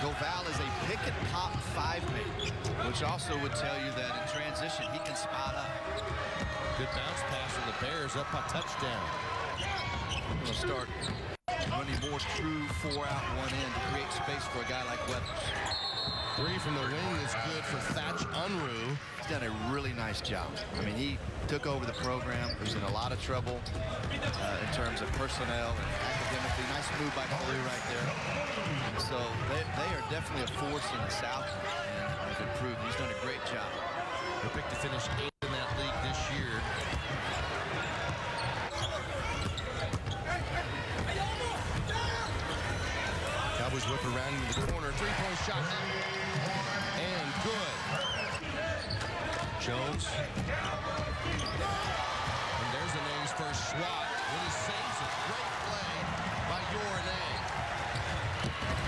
Koval is a pick and pop five man, which also would tell you that in transition he can spot up. Good bounce pass from the Bears up a touchdown. We'll start running more true four out, one in to create space for a guy like Weathers. Three from the wing is good for Thatch Unruh. He's done a really nice job. I mean, he took over the program. He was in a lot of trouble uh, in terms of personnel and academically. Nice move by Kalu right there. So they, they are definitely a force in the South and have improved. He's done a great job. They're picked to finish eighth in that league this year. Cowboys whip around into the corner. Three-point shot. And good. Jones. And there's the name's first swat. When he saves it. Great play by Yor Anei.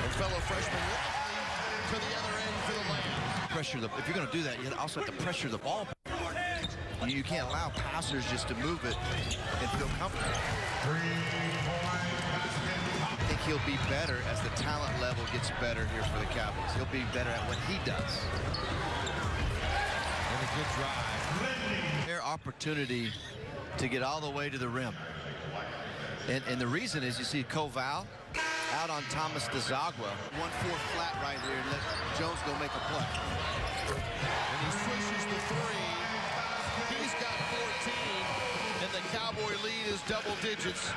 And fellow freshman to the other end for the. Pressure the, if you're going to do that, you also have to pressure the ball. You, you can't allow passers just to move it and feel comfortable. I think he'll be better as the talent level gets better here for the Cowboys. He'll be better at what he does. And a good drive. Their opportunity to get all the way to the rim. And, and the reason is you see Koval out on Thomas Dziagwa. One four flat right here let Jones go make a play. And he swishes the three. He's got 14. And the Cowboy lead is double digits.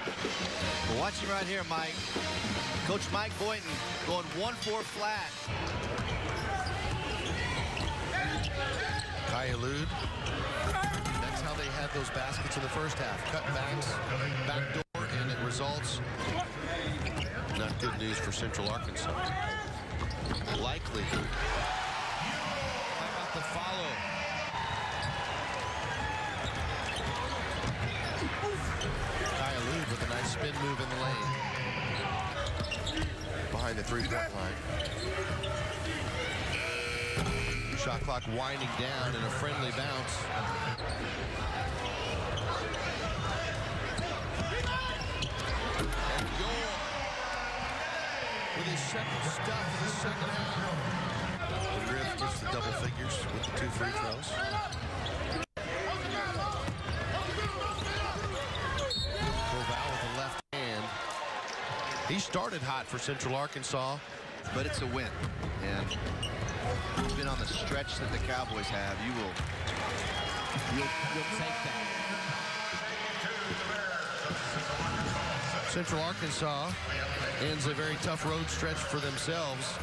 Watch him right here, Mike. Coach Mike Boynton going one four flat. Kayouloud. That's how they had those baskets in the first half. Cutbacks, backdoor, and it results. Not good news for Central Arkansas. Likely. How about the follow? Kayouloud with a nice spin move in the lane. Behind the three-point line. Shot clock winding down and a friendly bounce. And Yor with his second stuff in the second half. Griff gets the double figures with the two free throws. Koval with the left hand. He started hot for Central Arkansas. But it's a win. And been on the stretch that the Cowboys have. You will you'll, you'll take that. Central Arkansas ends a very tough road stretch for themselves.